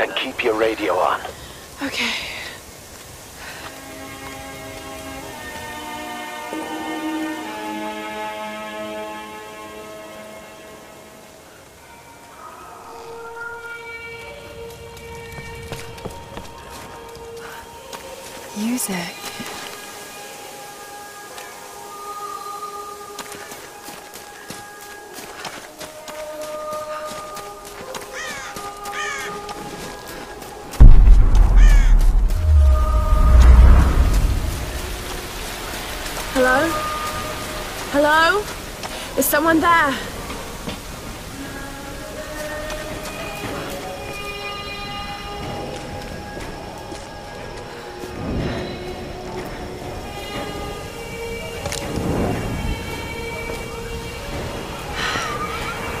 And keep your radio on. Okay. Music. Someone there?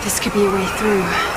This could be a way through.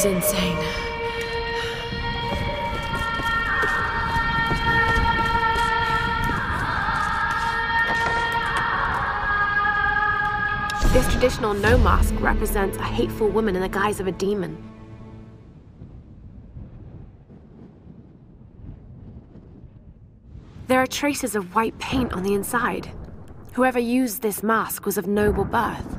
Is insane. This traditional Noh mask represents a hateful woman in the guise of a demon. There are traces of white paint on the inside. Whoever used this mask was of noble birth.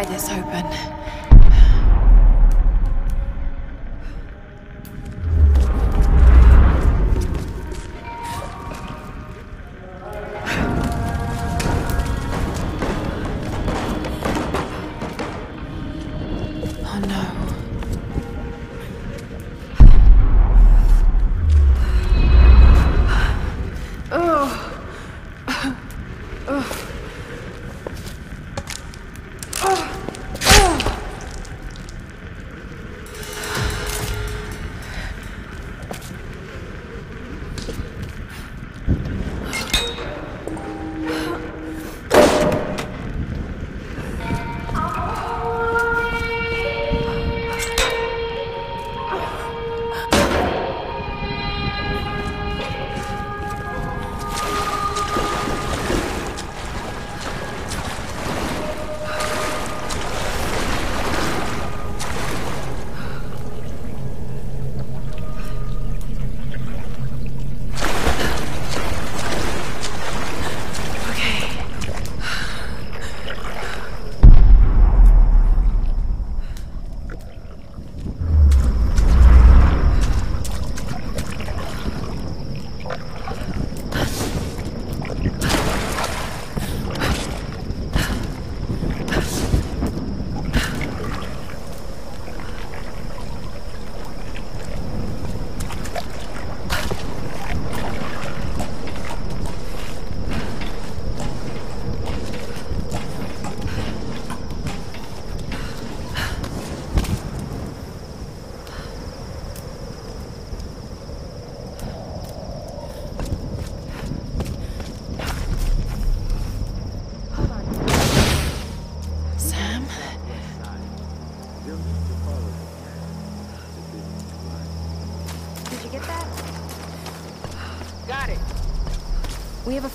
Pry this open. Oh have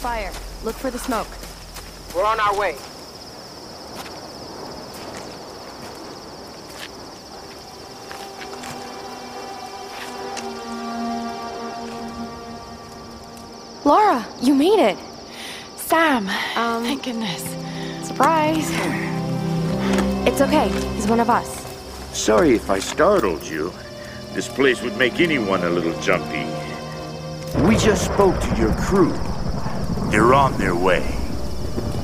fire. Look for the smoke. We're on our way. Lara, you made it. Sam! Um, Thank goodness. Surprise. It's okay. He's one of us. Sorry if I startled you. This place would make anyone a little jumpy. We just spoke to your crew. They're on their way.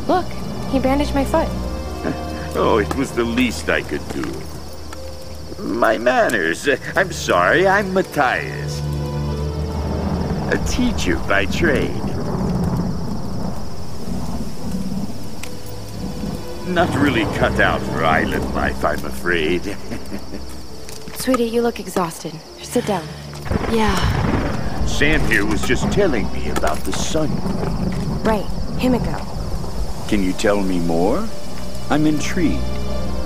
Look, he bandaged my foot. Oh, it was the least I could do. My manners. I'm sorry, I'm Matthias. A teacher by trade. Not really cut out for island life, I'm afraid. Sweetie, you look exhausted. Sit down. Yeah. Sam here was just telling me about the sun. Right, Himiko. Can you tell me more? I'm intrigued.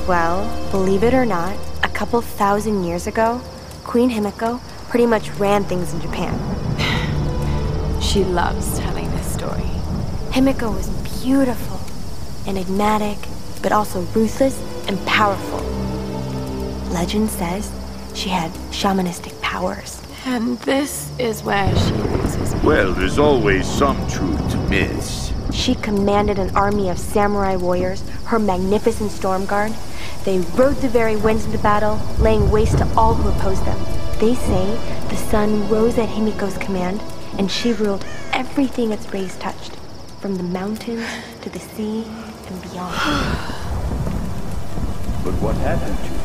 Well, believe it or not, a couple thousand years ago, Queen Himiko pretty much ran things in Japan. She loves telling this story. Himiko was beautiful, enigmatic, but also ruthless and powerful. Legend says she had shamanistic powers. And this is where she loses me. Well, there's always some truth to miss. She commanded an army of samurai warriors, her magnificent storm guard. They rode the very winds into battle, laying waste to all who opposed them. They say the sun rose at Himiko's command, and she ruled everything its rays touched, from the mountains to the sea and beyond. But what happened to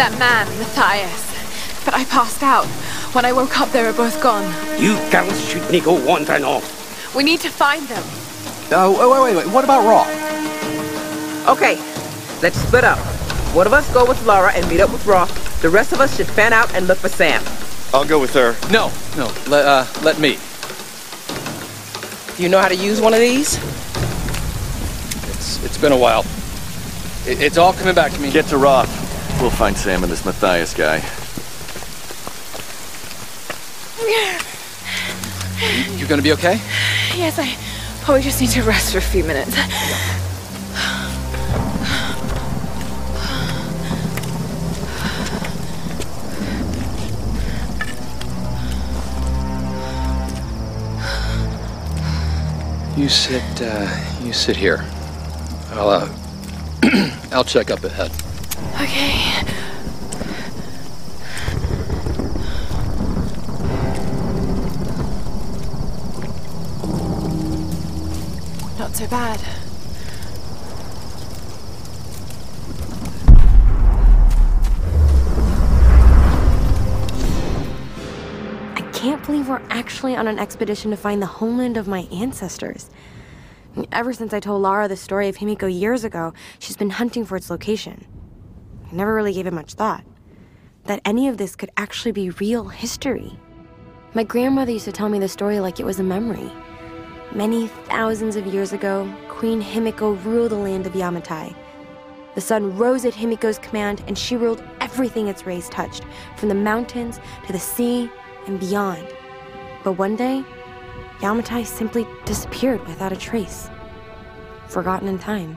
that man, Matthias. But I passed out. When I woke up, they were both gone. You girls should go wandering off. We need to find them. Oh, wait, wait, wait. What about Roth? Okay, let's split up. One of us go with Lara and meet up with Roth. The rest of us should fan out and look for Sam. I'll go with her. No, no. Let, uh, let me. Do you know how to use one of these? It's, it's been a while. It, it's all coming back to me. Get to Roth. We'll find Sam and this Matthias guy. You gonna be okay? Yes, I probably just need to rest for a few minutes. You sit, uh, you sit here. I'll, uh, I'll check up ahead. Okay. Not so bad. I can't believe we're actually on an expedition to find the homeland of my ancestors. Ever since I told Lara the story of Himiko years ago, she's been hunting for its location. I never really gave it much thought. That any of this could actually be real history. My grandmother used to tell me the story like it was a memory. Many thousands of years ago, Queen Himiko ruled the land of Yamatai. The sun rose at Himiko's command, and she ruled everything its rays touched, from the mountains to the sea and beyond. But one day, Yamatai simply disappeared without a trace, forgotten in time.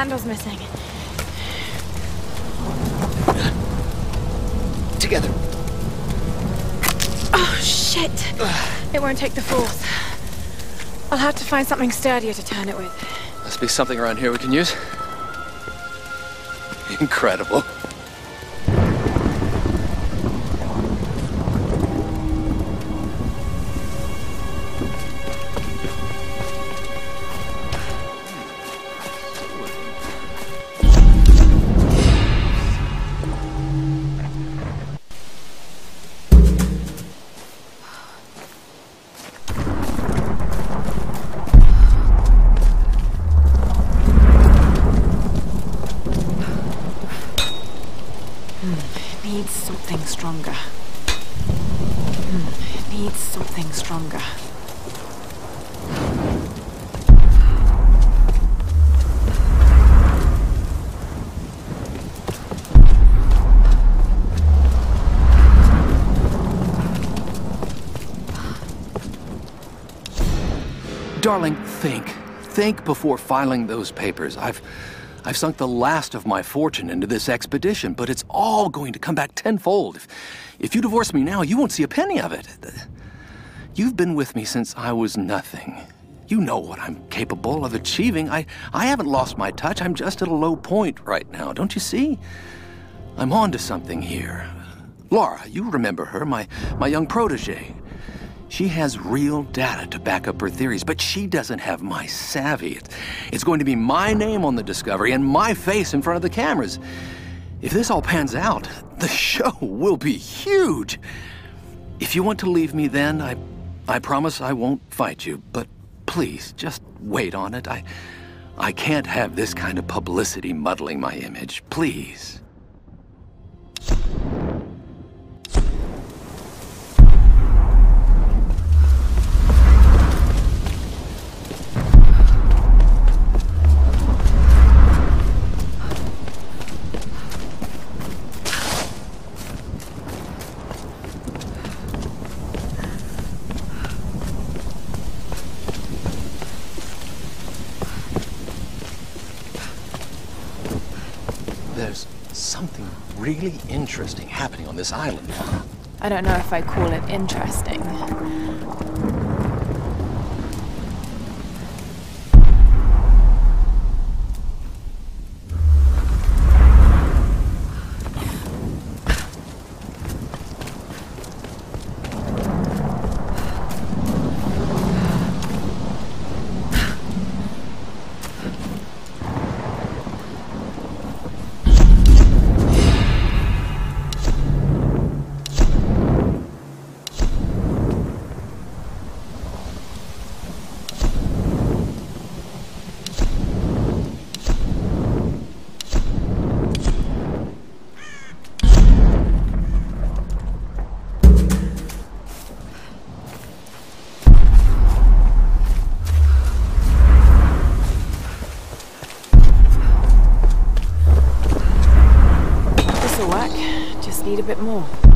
handle's missing. Together. Oh, shit. It won't take the force. I'll have to find something sturdier to turn it with. Must be something around here we can use. Incredible. Darling, think. Think before filing those papers. I've I've sunk the last of my fortune into this expedition, but it's all going to come back tenfold. If, if you divorce me now, you won't see a penny of it. You've been with me since I was nothing. You know what I'm capable of achieving. I, I haven't lost my touch. I'm just at a low point right now. Don't you see? I'm on to something here. Lara, you remember her, my, my young protege. She has real data to back up her theories, but she doesn't have my savvy. It's, going to be my name on the discovery and my face in front of the cameras. If this all pans out, the show will be huge. If you want to leave me then, I, I promise I won't fight you. But please, just wait on it. I, I can't have this kind of publicity muddling my image. Please. There's something really interesting happening on this island. I don't know if I call it interesting. Bit more.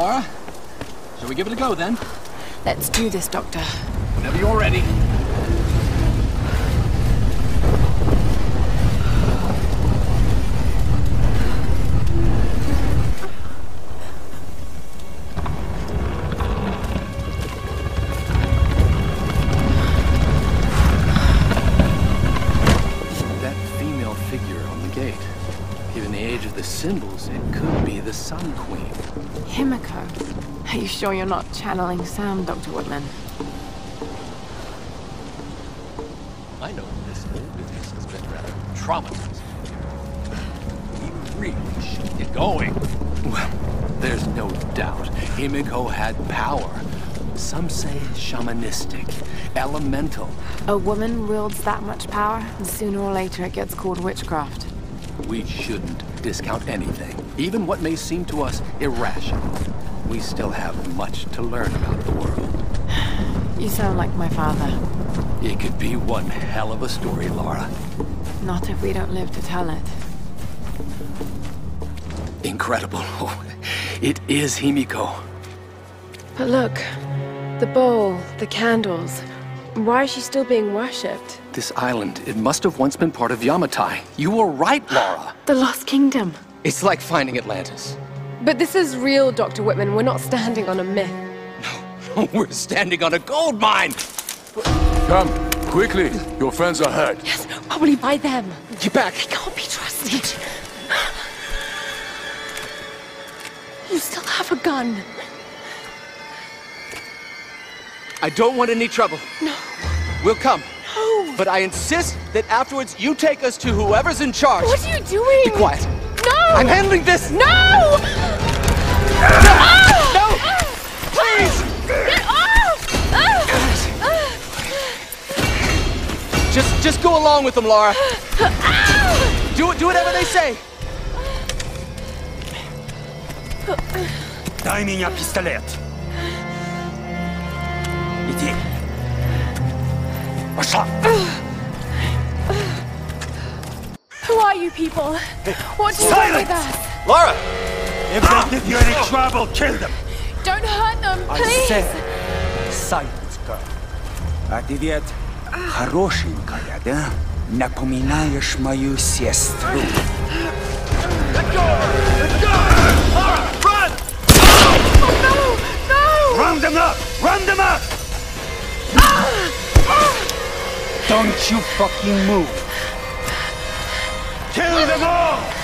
Lara? Shall we give it a go then? Let's do this, Doctor. Whenever you're ready. Sure you're not channeling Sam, Dr. Whitman. I know this whole business has been rather traumatizing. We really should get going. Well, there's no doubt Himiko had power. Some say shamanistic, elemental. A woman wields that much power, and sooner or later it gets called witchcraft. We shouldn't discount anything, even what may seem to us irrational. We still have much to learn about the world. You sound like my father. It could be one hell of a story, Lara. Not if we don't live to tell it. Incredible. It is Himiko. But look, the bowl, the candles. Why is she still being worshipped? This island, it must have once been part of Yamatai. You were right, Lara. The Lost Kingdom. It's like finding Atlantis. But this is real, Dr. Whitman. We're not standing on a myth. No, we're standing on a gold mine! Come, quickly. Your friends are hurt. Yes, probably by them. Get back! They can't be trusted. You still have a gun. I don't want any trouble. No. We'll come. No. But I insist that afterwards you take us to whoever's in charge. What are you doing? Be quiet. No! I'm handling this! No! No! No! Please! Get off! Just, just go along with them, Lara. Do it, do whatever they say. Дай меня пистолет. Иди. Пошла. Who are you people? What do you want with us? Lara! If they give you any trouble, kill them! Don't hurt them, please! I said, silence, girl. А ты ведь хорошенькая, да? Напоминаешь мою сестру. Let go! Let go! Lara, run! Oh, no! No! Round them up! Round them up! Ah! Ah! Don't you fucking move! Kill them all!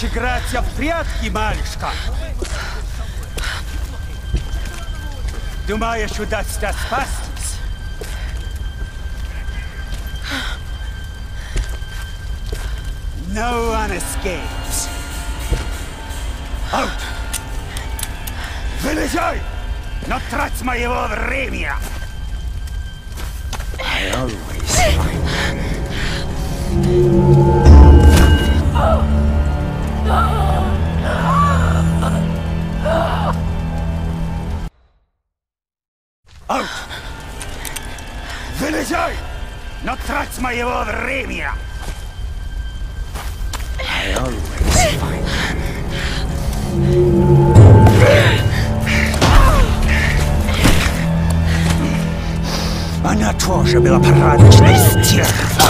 Любишь играть в прятки, малышка? Думаешь, удастся спастись? No one escapes. Out! Вылезай! Но трать моего времени! I always find... Out! Вылезай! Но трать моего времени! I always find... Она тоже была порядочной стервой.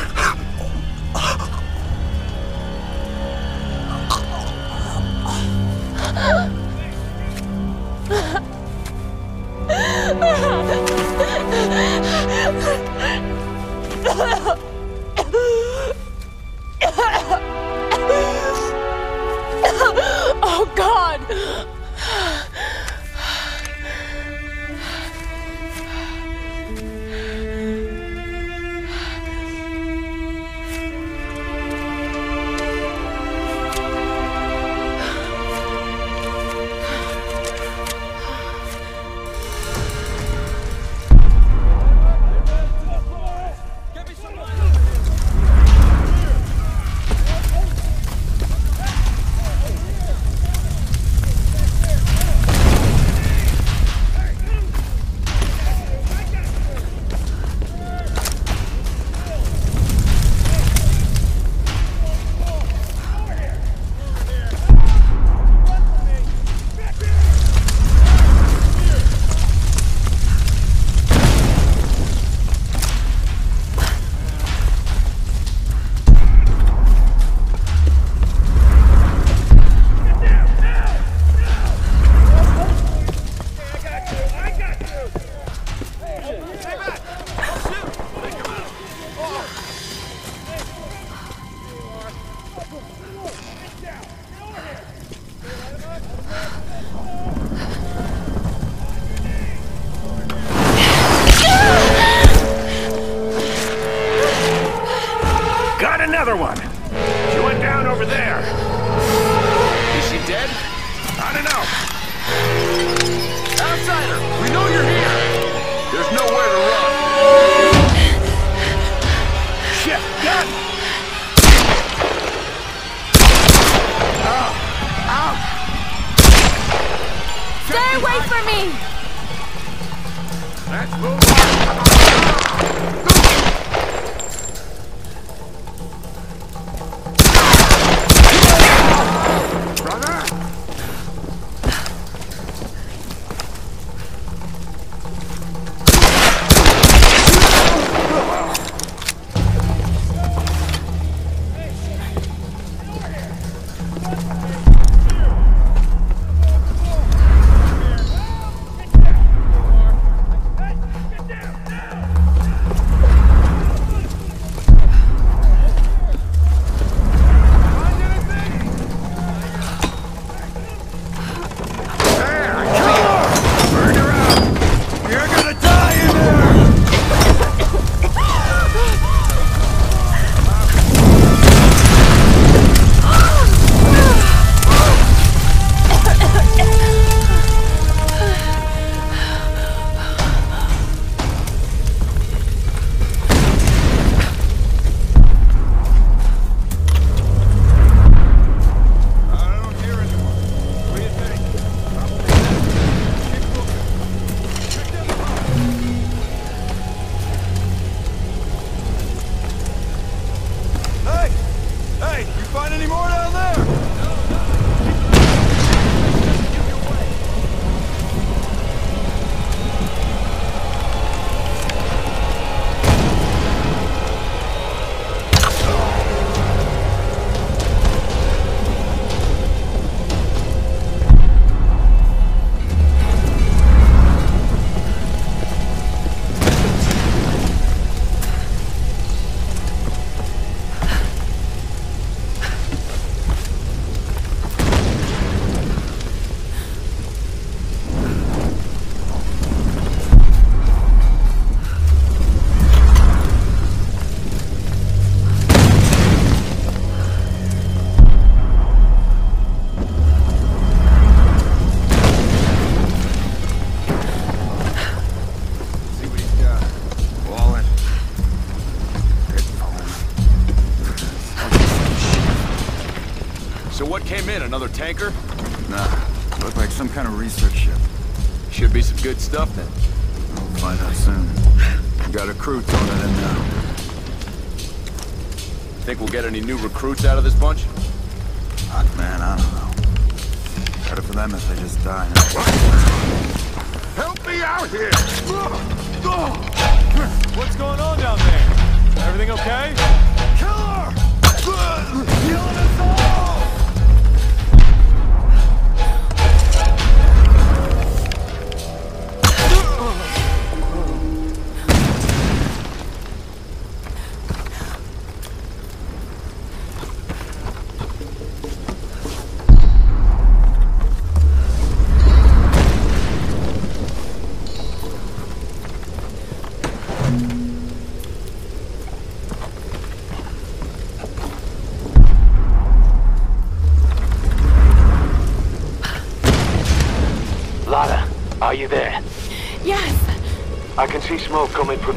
in? Another tanker? Nah, looked like some kind of research ship. Should be some good stuff then. We'll find out soon. We got a crew towing it in now. Think we'll get any new recruits out of this bunch? Ah, man, I don't know. Better for them if they just die. Help me out here! What's going on down there? Everything okay? Killer! Killing us all!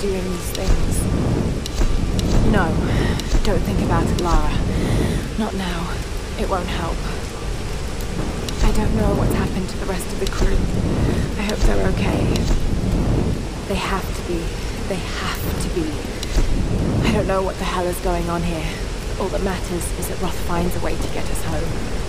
Doing these things. No, don't think about it, Lara. Not now. It won't help. I don't know what's happened to the rest of the crew. I hope they're okay. They have to be. They have to be. I don't know what the hell is going on here. All that matters is that Roth finds a way to get us home.